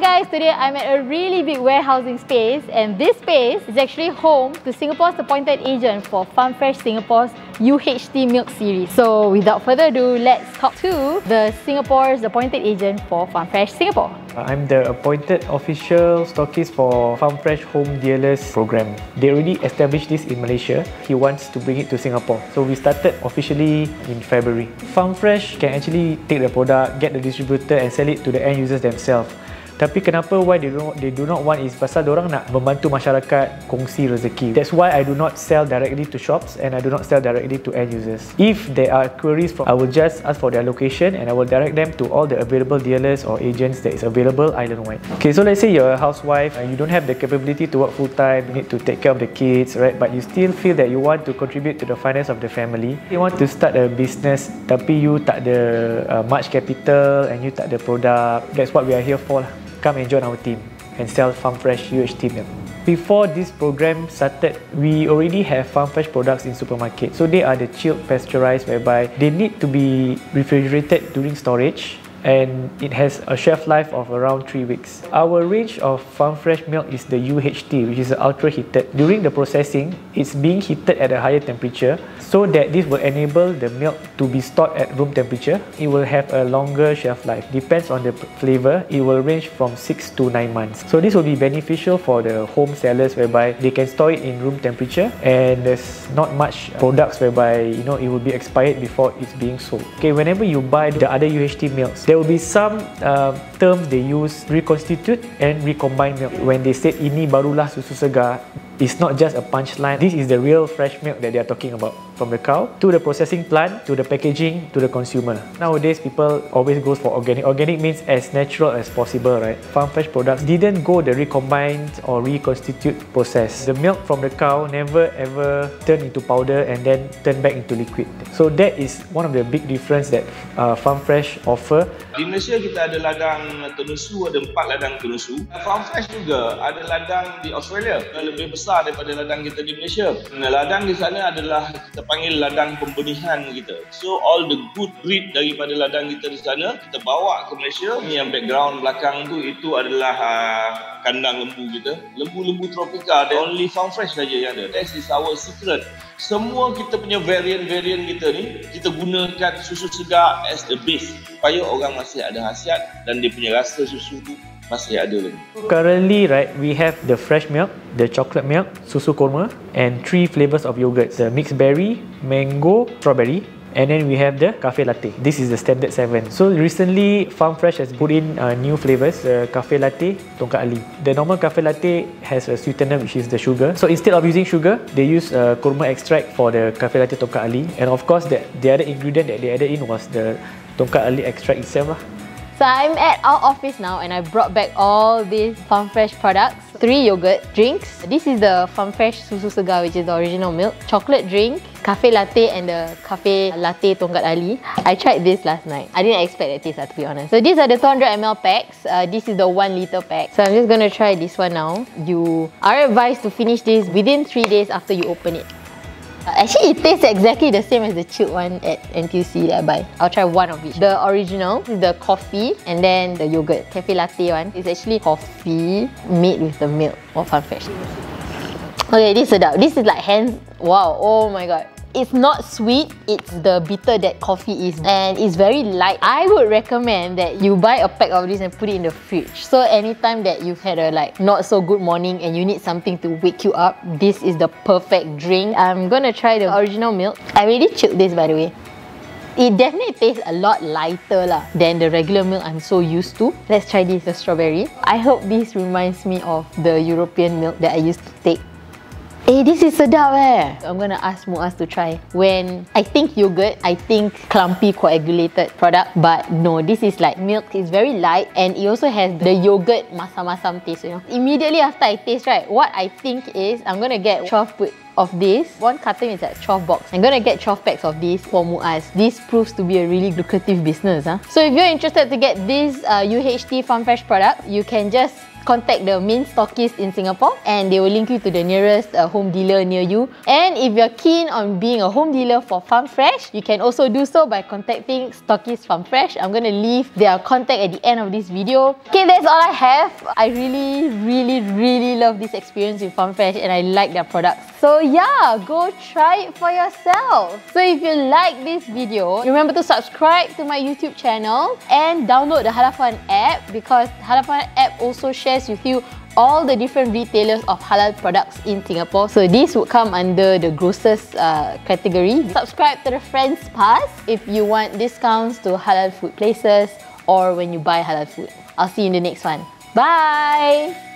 Guys, today I'm at a really big warehousing space and this space is actually home to Singapore's appointed agent for FarmFresh Singapore's UHT Milk Series. So without further ado, let's talk to the Singapore's appointed agent for FarmFresh Singapore. I'm the appointed official stockist for FarmFresh Home Dealers program. They already established this in Malaysia. He wants to bring it to Singapore. So we started officially in February. FarmFresh can actually take the product, get the distributor and sell it to the end users themselves. Tapi kenapa why they don't they do not want is pasal orang nak membantu masyarakat kongsi rezeki. That's why I do not sell directly to shops and I do not sell directly to end users. If there are queries from I will just ask for their location and I will direct them to all the available dealers or agents that is available island-wide. Okay, so let's say you're a housewife and you don't have the capability to work full time, you need to take care of the kids, right? But you still feel that you want to contribute to the finance of the family. You want to start a business tapi you tak ada uh, much capital and you tak ada product. That's what we are here for lah come and join our team and sell Farm Fresh UHT milk. Before this program started, we already have Farm Fresh products in supermarket. So they are the chilled pasteurized whereby they need to be refrigerated during storage and it has a shelf life of around 3 weeks. Our range of farm fresh milk is the UHT which is ultra heated. During the processing, it's being heated at a higher temperature so that this will enable the milk to be stored at room temperature. It will have a longer shelf life. Depends on the flavour, it will range from 6 to 9 months. So this will be beneficial for the home sellers whereby they can store it in room temperature and there's not much products whereby you know it will be expired before it's being sold. Okay, whenever you buy the other UHT milks, there will be some uh, terms they use reconstitute and recombine milk. When they say ini barulah susu segar, it's not just a punchline. This is the real fresh milk that they are talking about. From the cow to the processing plant to the packaging to the consumer. Nowadays, people always goes for organic. Organic means as natural as possible, right? Farm fresh products didn't go the recombined or reconstitute process. The milk from the cow never ever turn into powder and then turn back into liquid. So that is one of the big difference that uh, Farm Fresh offer. Di Malaysia kita ada ladang tenusu, ada empat ladang tenusu. Farm Fresh juga ada ladang di Australia lebih besar daripada ladang kita di Malaysia. Ladang di sana adalah kita panggil ladang pembenihan kita. So all the good breed daripada ladang kita di sana kita bawa ke Malaysia. Ni yang background belakang tu itu adalah uh, kandang lembu kita. Lembu-lembu tropika the only farm fresh saja yang ada. That is our secret. Semua kita punya variant-variant kita ni kita gunakan susu segar as the base supaya orang masih ada hasiat dan dia punya rasa susu tu masih ada lagi. Currently, right, we have the fresh milk, the chocolate milk, susu kurma, and three flavors of yogurt: the mixed berry, mango, strawberry. And then we have the cafe latte. This is the standard seven. So recently, Farm Fresh has put in uh, new flavors: the cafe latte, tongkat ali. The normal cafe latte has a sweetener, which is the sugar. So instead of using sugar, they use uh, kurma extract for the cafe latte tongkat ali. And of course, the, the other ingredient that they added in was the tongkat ali extract itself. Lah. So I'm at our office now and I brought back all these Farm Fresh products. Three yogurt drinks. This is the Farm Fresh Susu Segar which is the original milk. Chocolate drink, cafe latte and the cafe latte Tongkat Ali. I tried this last night. I didn't expect that taste to be honest. So these are the 200ml packs. Uh, this is the 1 litre pack. So I'm just to try this one now. You are advised to finish this within 3 days after you open it. Actually, it tastes exactly the same as the chilled one at NTUC that I buy. I'll try one of each. The original is the coffee and then the yogurt. Cafe latte one is actually coffee made with the milk of Farm Fresh. Okay, this is This is like hands. Wow, oh my god. It's not sweet, it's the bitter that coffee is and it's very light. I would recommend that you buy a pack of this and put it in the fridge. So anytime that you've had a like not so good morning and you need something to wake you up, this is the perfect drink. I'm gonna try the original milk. I already chilled this by the way. It definitely tastes a lot lighter lah than the regular milk I'm so used to. Let's try this, the strawberry. I hope this reminds me of the European milk that I used to take Eh, this is sedap eh. I'm gonna ask Muaz to try. When I think yogurt, I think clumpy coagulated product. But no, this is like milk. It's very light and it also has the yogurt masam-masam taste, you know. Immediately after I taste, right, what I think is I'm gonna get 12 put of this. One carton is at 12 box. I'm gonna get 12 packs of this for Muaz. This proves to be a really lucrative business. Huh? So if you're interested to get this uh, UHT Farm Fresh product, you can just contact the main stockist in Singapore and they will link you to the nearest uh, home dealer near you. And if you're keen on being a home dealer for Farm Fresh, you can also do so by contacting Stockist Farm Fresh. I'm going to leave their contact at the end of this video. Okay, that's all I have. I really, really, really love this experience with Farm Fresh and I like their products. So yeah, go try it for yourself. So if you like this video, remember to subscribe to my YouTube channel and download the Halafan app because Halafan app also shares with you all the different retailers of halal products in Singapore. So this would come under the grocers uh, category. Subscribe to the Friends Pass if you want discounts to halal food places or when you buy halal food. I'll see you in the next one. Bye!